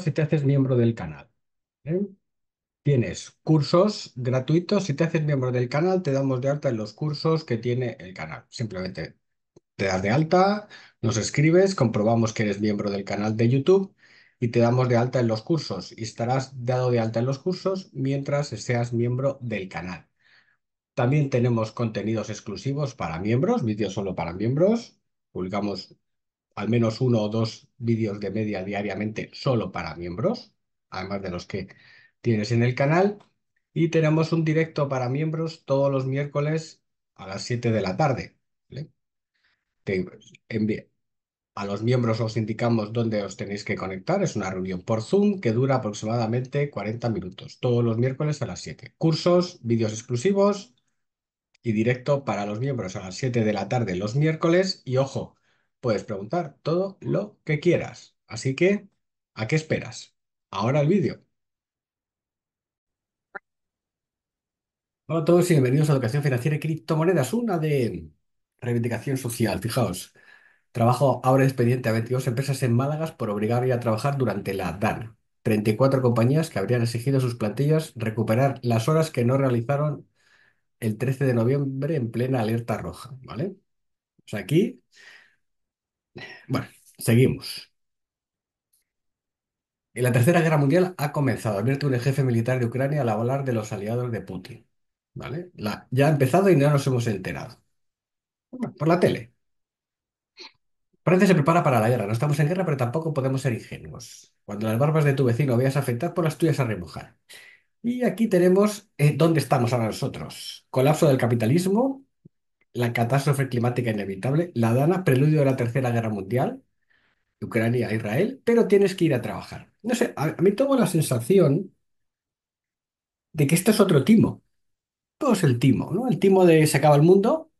si te haces miembro del canal. ¿eh? Tienes cursos gratuitos. Si te haces miembro del canal, te damos de alta en los cursos que tiene el canal. Simplemente te das de alta, nos escribes, comprobamos que eres miembro del canal de YouTube y te damos de alta en los cursos. Y estarás dado de alta en los cursos mientras seas miembro del canal. También tenemos contenidos exclusivos para miembros, vídeos solo para miembros. Publicamos al menos uno o dos vídeos de media diariamente solo para miembros, además de los que tienes en el canal. Y tenemos un directo para miembros todos los miércoles a las 7 de la tarde. a los miembros os indicamos dónde os tenéis que conectar. Es una reunión por Zoom que dura aproximadamente 40 minutos, todos los miércoles a las 7. Cursos, vídeos exclusivos y directo para los miembros a las 7 de la tarde los miércoles. Y ojo, puedes preguntar todo lo que quieras. Así que, ¿a qué esperas? Ahora el vídeo. Hola a todos y bienvenidos a Educación Financiera y Criptomonedas, una de reivindicación social. Fijaos, trabajo ahora expediente a 22 empresas en Málaga por obligar a trabajar durante la DAN. 34 compañías que habrían exigido a sus plantillas recuperar las horas que no realizaron el 13 de noviembre en plena alerta roja, ¿vale? O aquí, bueno, seguimos. Y la Tercera Guerra Mundial ha comenzado, advierte un jefe militar de Ucrania al hablar de los aliados de Putin. ¿Vale? Ya ha empezado y no nos hemos enterado. Por la tele. Francia se prepara para la guerra. No estamos en guerra, pero tampoco podemos ser ingenuos. Cuando las barbas de tu vecino veas afectar, por las tuyas a remojar. Y aquí tenemos eh, dónde estamos ahora nosotros. Colapso del capitalismo, la catástrofe climática inevitable, la dana, preludio de la Tercera Guerra Mundial, Ucrania, Israel, pero tienes que ir a trabajar. No sé, a, mí tengo la sensación de que esto es otro timo. Todo es el timo, ¿no? El timo de se acaba el mundo,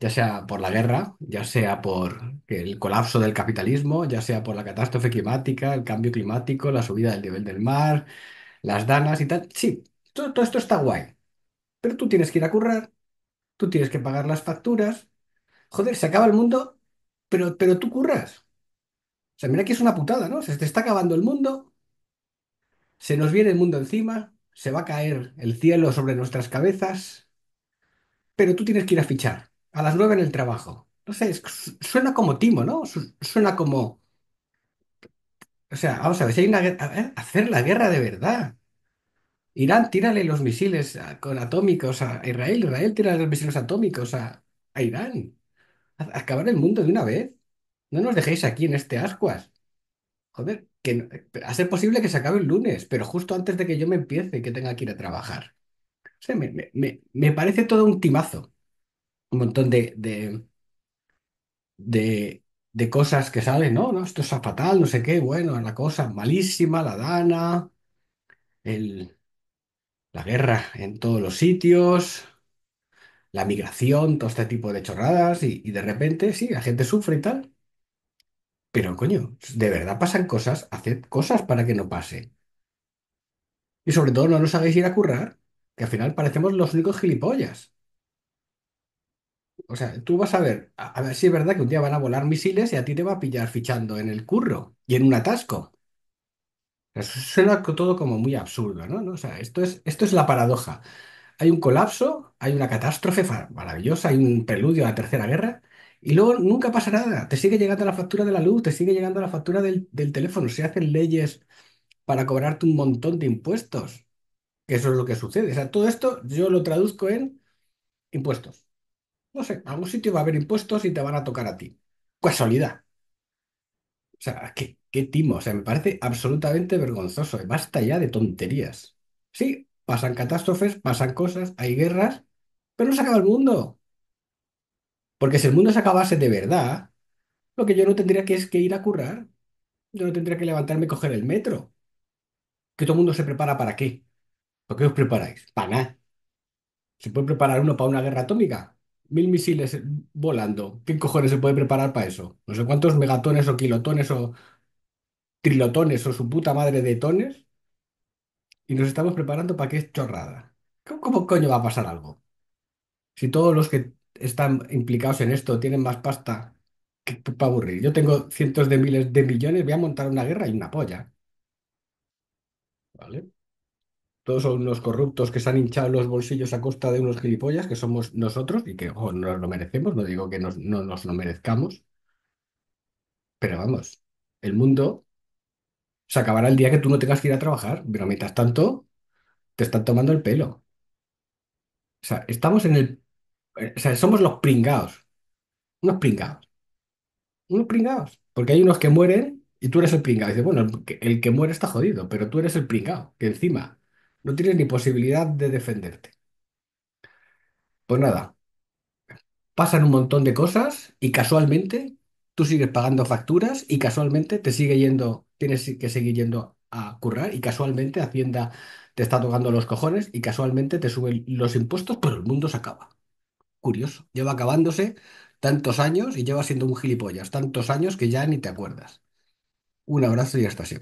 ya sea por la guerra, ya sea por el colapso del capitalismo, ya sea por la catástrofe climática, el cambio climático, la subida del nivel del mar, las danas y tal. Sí, todo, todo esto está guay, pero tú tienes que ir a currar, tú tienes que pagar las facturas. Joder, se acaba el mundo, pero, pero tú curras. O sea, mira que es una putada, ¿no? Se te está acabando el mundo, se nos viene el mundo encima, se va a caer el cielo sobre nuestras cabezas. pero tú tienes que ir a fichar a las nueve en el trabajo. No sé, suena como timo, ¿no? Su- Suena como, o sea, vamos a ver, si hay una guerra, a ver, hacer la guerra de verdad. Irán, tírale los misiles a- con atómicos a Israel, Israel tira los misiles atómicos a, Irán. Acabar el mundo de una vez. No nos dejéis aquí en este ascuas. Joder, que no- a ser posible que se acabe el lunes, pero justo antes de que yo me empiece y que tenga que ir a trabajar. O sea, me, me- me- parece todo un timazo. Un montón de, de de, de cosas que salen, no, no, esto es fatal, no sé qué, bueno, la cosa malísima, la dana, el, la guerra en todos los sitios, la migración, todo este tipo de chorradas, y, de repente, sí, la gente sufre y tal, pero coño, de verdad pasan cosas, haced cosas para que no pase. Y sobre todo no nos hagáis ir a currar, que al final parecemos los únicos gilipollas. O sea, tú vas a ver, a, a ver si es verdad que un día van a volar misiles y a ti te va a pillar fichando en el curro y en un atasco. Eso suena todo como muy absurdo, ¿no? O sea, esto es, esto es la paradoja. Hay un colapso, hay una catástrofe maravillosa, hay un preludio a la Tercera Guerra, y luego nunca pasa nada. Te sigue llegando la factura de la luz, te sigue llegando la factura del, teléfono. Se hacen leyes para cobrarte un montón de impuestos, eso es lo que sucede. O sea, todo esto yo lo traduzco en impuestos. No sé, algún sitio va a haber impuestos y te van a tocar a ti. Casualidad. O sea, qué, qué timo. O sea, me parece absolutamente vergonzoso. Basta ya de tonterías. Sí, pasan catástrofes, pasan cosas, hay guerras, pero no se acaba el mundo. Porque si el mundo se acabase de verdad, lo que yo no tendría que es que ir a currar. Yo no tendría que levantarme y coger el metro. Que todo el mundo se prepara para qué. ¿Por qué os preparáis? Para nada. ¿Se puede preparar uno para una guerra atómica? Mil misiles volando. ¿Qué cojones se puede preparar para eso? No sé cuántos megatones o kilotones o trilotones o su puta madre de tones y nos estamos preparando para qué chorrada. ¿Cómo, cómo coño va a pasar algo? Si todos los que están implicados en esto tienen más pasta ¿Qué, para aburrir? Yo tengo cientos de miles de millones, voy a montar una guerra y una polla, ¿vale? Todos son unos corruptos que se han hinchado los bolsillos a costa de unos gilipollas que somos nosotros y que ojo, no nos lo merecemos, no digo que nos- no nos lo merezcamos, pero vamos, el mundo se acabará el día que tú no tengas que ir a trabajar, pero mientras tanto te están tomando el pelo. O sea, estamos en el... O sea, somos los pringaos, unos pringaos, unos pringaos, porque hay unos que mueren y tú eres el pringao. Y dices, bueno, el que, el que muere está jodido, pero tú eres el pringao, que encima no tienes ni posibilidad de defenderte. Pues nada. pasan un montón de cosas y casualmente tú sigues pagando facturas y casualmente te sigue yendo, tienes que seguir yendo a currar y casualmente Hacienda te está tocando los cojones y casualmente te suben los impuestos, pero el mundo se acaba. Curioso. Lleva acabándose tantos años y lleva siendo un gilipollas tantos años que ya ni te acuerdas. Un abrazo y hasta siempre.